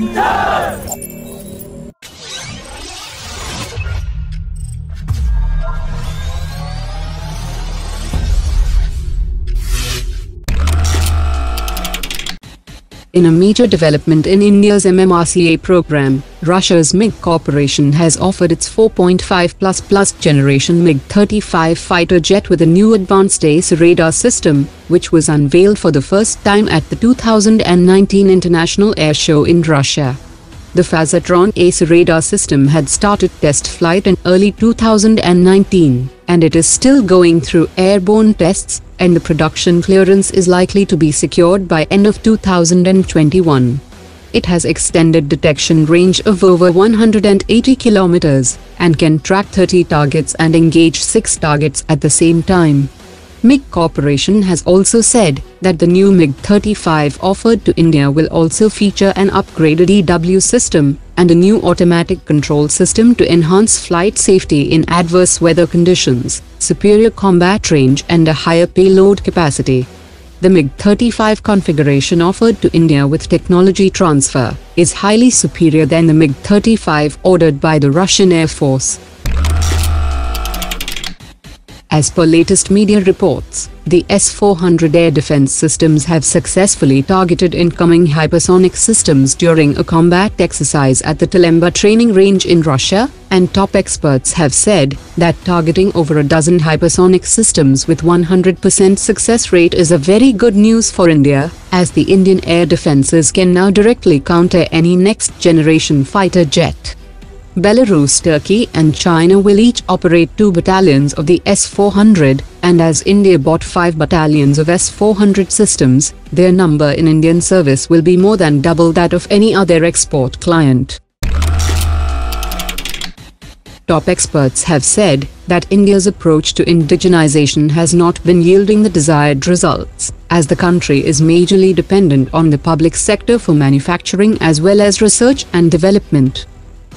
In a major development in India's MMRCA program, Russia's MiG Corporation has offered its 4.5 plus plus generation MiG-35 fighter jet with a new advanced AESA radar system, which was unveiled for the first time at the 2019 International Air Show in Russia. The Phazotron AESA radar system had started test flight in early 2019, and it is still going through airborne tests, and the production clearance is likely to be secured by end of 2021. It has extended detection range of over 180 kilometers and can track 30 targets and engage 6 targets at the same time. MiG Corporation has also said that the new MiG-35 offered to India will also feature an upgraded EW system and a new automatic control system to enhance flight safety in adverse weather conditions, superior combat range and a higher payload capacity. The MiG-35 configuration offered to India with technology transfer is highly superior than the MiG-35 ordered by the Russian Air Force. As per latest media reports, the S-400 air defense systems have successfully targeted incoming hypersonic systems during a combat exercise at the Telemba training range in Russia, and top experts have said that targeting over a dozen hypersonic systems with 100% success rate is a very good news for India, as the Indian air defenses can now directly counter any next-generation fighter jet. Belarus, Turkey and China will each operate two battalions of the S-400, and as India bought five battalions of S-400 systems, their number in Indian service will be more than double that of any other export client. Top experts have said that India's approach to indigenization has not been yielding the desired results, as the country is majorly dependent on the public sector for manufacturing as well as research and development.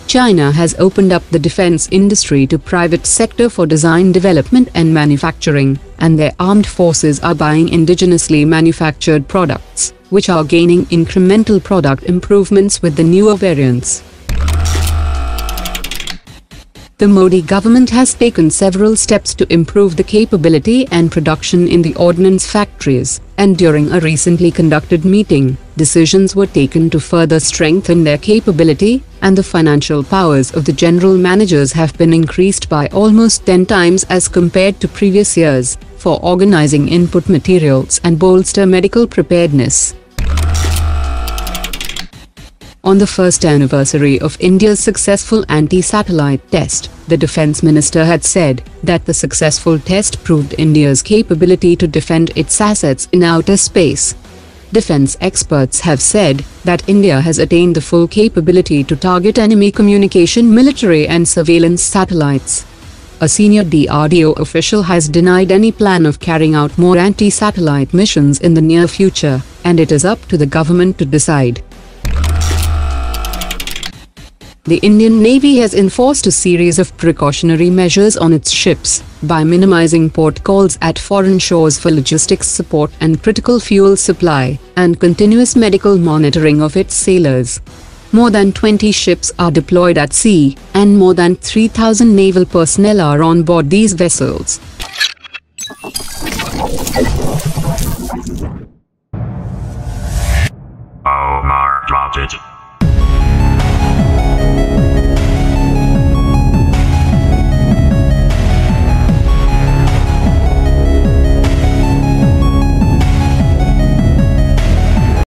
China has opened up the defense industry to private sector for design development and manufacturing, and their armed forces are buying indigenously manufactured products, which are gaining incremental product improvements with the newer variants. The Modi government has taken several steps to improve the capability and production in the ordnance factories, and during a recently conducted meeting, decisions were taken to further strengthen their capability, and the financial powers of the general managers have been increased by almost 10 times as compared to previous years, for organizing input materials and bolster medical preparedness. On the first anniversary of India's successful anti-satellite test, the defense minister had said that the successful test proved India's capability to defend its assets in outer space. Defense experts have said that India has attained the full capability to target enemy communication military and surveillance satellites. A senior DRDO official has denied any plan of carrying out more anti-satellite missions in the near future, and it is up to the government to decide. The Indian Navy has enforced a series of precautionary measures on its ships by minimizing port calls at foreign shores for logistics support and critical fuel supply, and continuous medical monitoring of its sailors. More than 20 ships are deployed at sea, and more than 3,000 naval personnel are on board these vessels.